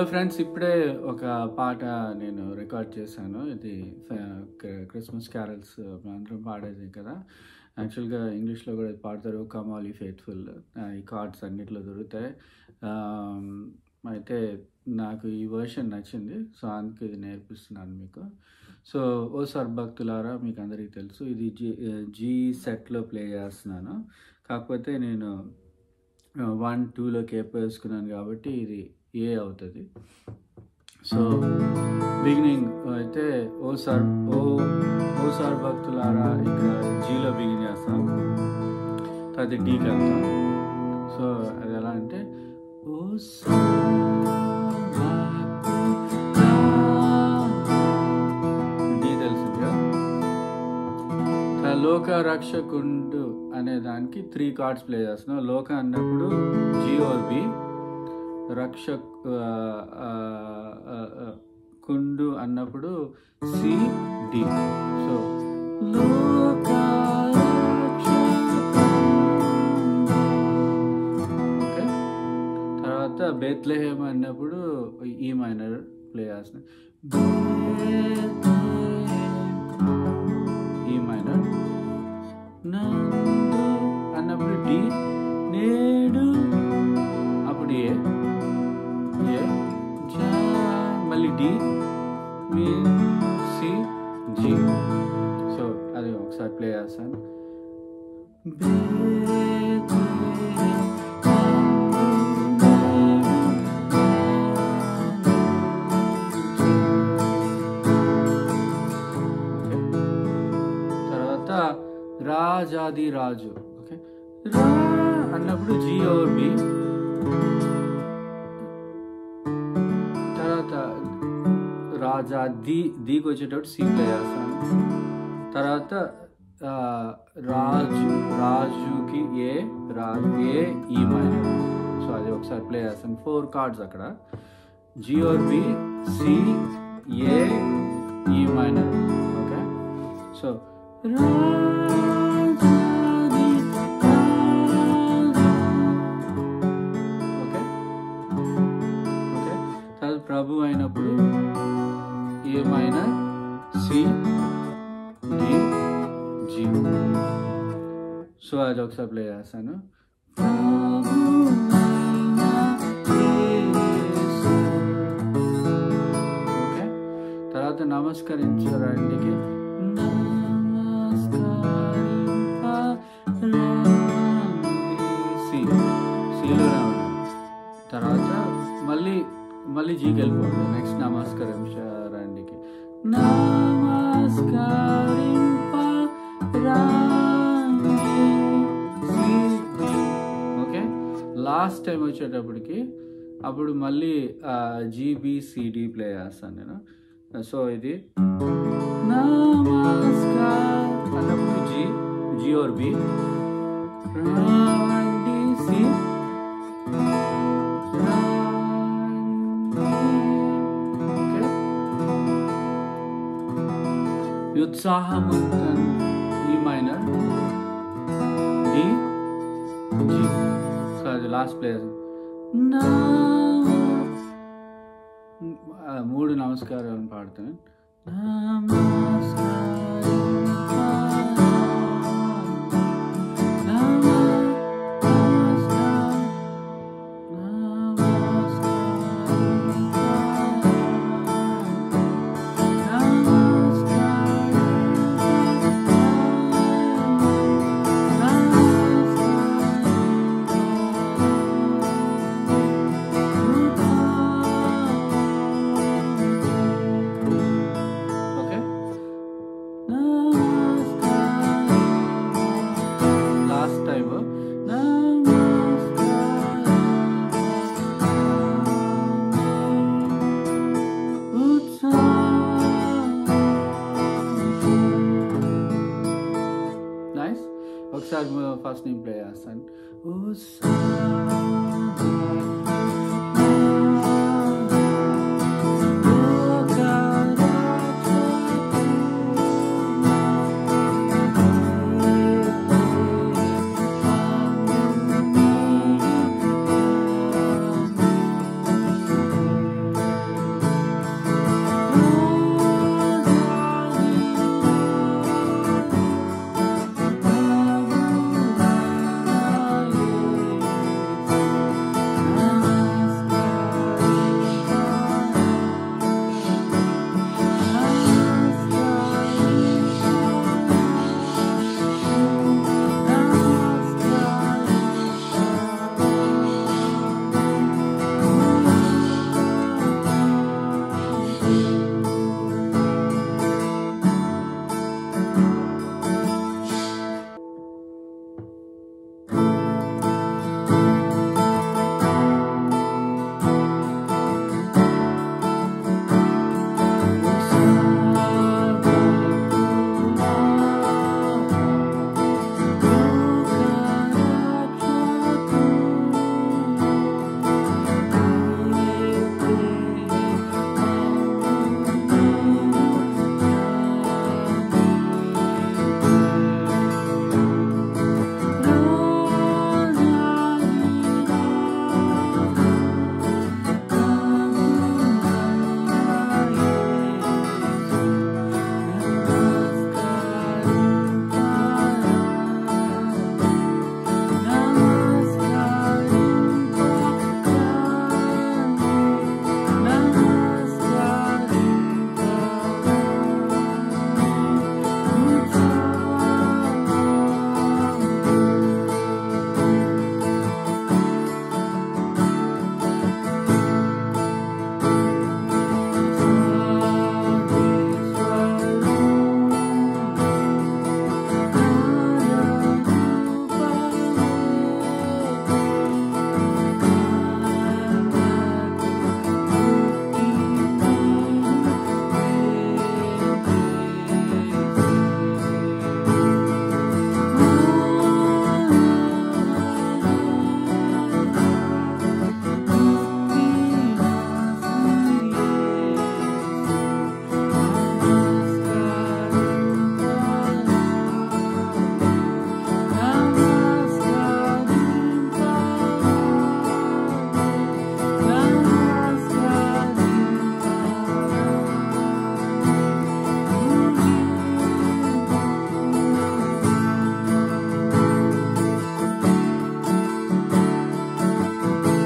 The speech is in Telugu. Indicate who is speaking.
Speaker 1: హలో ఫ్రెండ్స్ ఇప్పుడే ఒక పాట నేను రికార్డ్ చేశాను. ఇది క్రిస్మస్ క్యారల్స్ అందరం పాడేది కదా. యాక్చువల్గా ఇంగ్లీష్లో కూడా పాడతారు. కమాలి ఫేట్ఫుల్ ఈ కార్డ్స్ అన్నిట్లో దొరుకుతాయి. అయితే నాకు ఈ వర్షన్ నచ్చింది. సో అందుకే ఇది నేర్పిస్తున్నాను మీకు. సో ఓ సార్ భక్తులారా మీకు అందరికీ తెలుసు. ఇది జీ జీ సెట్లో ప్లే చేస్తున్నాను. కాకపోతే నేను వన్ టూలో కేప్ వేసుకున్నాను కాబట్టి ఇది ఏ అవుతుంది? సో బిగినింగ్ అయితే ఓ సార్ ఓ ఓ సార్ భక్తులారా ఇక్కడ జీలో బిగిన్ చేస్తాం. తర్వాత డీకి వెళ్తాం సో అది ఎలా అంటే ఓ డీ తెలిసిందిగా? లోక రక్షకుండు అనే దానికి త్రీ కార్డ్స్ ప్లే చేస్తున్నాం. లోక అన్నప్పుడు జిఓర్ బి రక్షక్ కుండు అన్నప్పుడు సి డి. సో ఓకే తర్వాత బేత్లహేమ్ అన్నప్పుడు ఈ మైనర్ ప్లే చేస్తున్నాం ఈ మైనర్. అన్నప్పుడు డి. అది ఒకసారి ప్లే చేస్తాను తర్వాత రాజాది రాజు ఓకే రా అన్నప్పుడు జి ఓర్ బి తర్వాత రాజా ది దీకి వచ్చేటప్పుడు సి ప్లే చేస్తాను తర్వాత ఆ, రాజు రాజుకి ఏ రాజు ఏ ఈ మైనర్ సో అది ఒకసారి ప్లే చేస్తాను ఫోర్ కార్డ్స్ అక్కడ G R B C A E minor okay so okay so అది ఒకసారి ప్లే చేస్తాను. ఓకే. తర్వాత నమస్కరించడానికి టైం వచ్చేటప్పటికి అప్పుడు మళ్ళీ జీబీసీడీ ప్లే చేస్తాను నేను సో ఇది నమస్కార్ అన్నప్పుడు జీ జీ ఆర్ బి రండి సి ఓకే ఉత్సాహము ఈ మైనర్ డి జి సో అది లాస్ట్ ప్లేయర్ మూడు నమస్కారాలు పాడుతాను. as my first name players and oh,